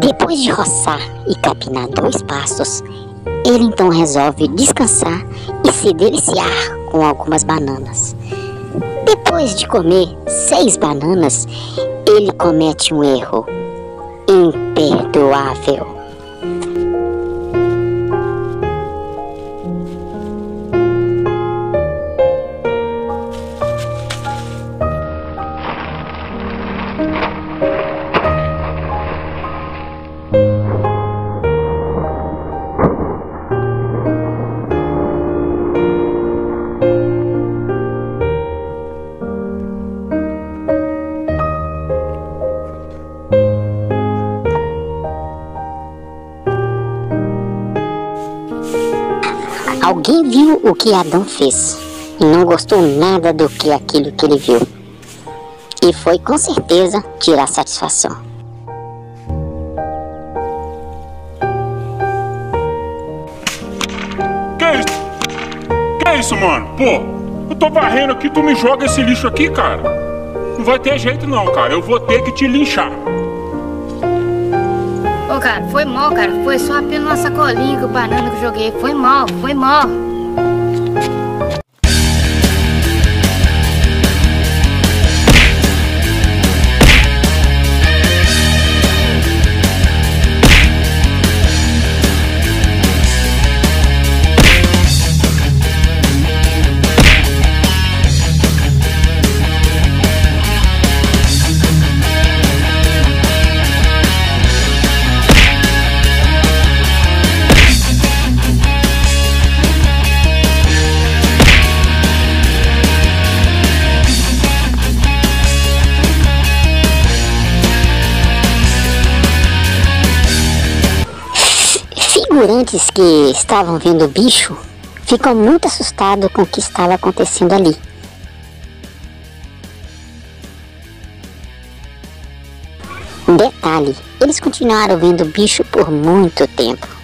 Depois de roçar e capinar dois pastos, ele então resolve descansar e se deliciar com algumas bananas. Depois de comer seis bananas, ele comete um erro imperdoável. Alguém viu o que Adão fez e não gostou nada do que aquilo que ele viu. E foi com certeza tirar satisfação. Que é isso? Que é isso, mano? Pô, eu tô varrendo aqui, tu me joga esse lixo aqui, cara. Não vai ter jeito não, cara. Eu vou ter que te linchar. Ô, cara, foi mal, cara. Foi só apenas uma sacolinha que o banana que eu joguei. Foi mal, foi mal. Figurantes que estavam vendo o bicho ficam muito assustados com o que estava acontecendo ali. Detalhe, eles continuaram vendo o bicho por muito tempo.